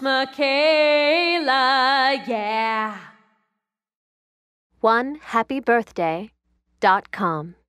Kayla, yeah. One happy birthday dot com.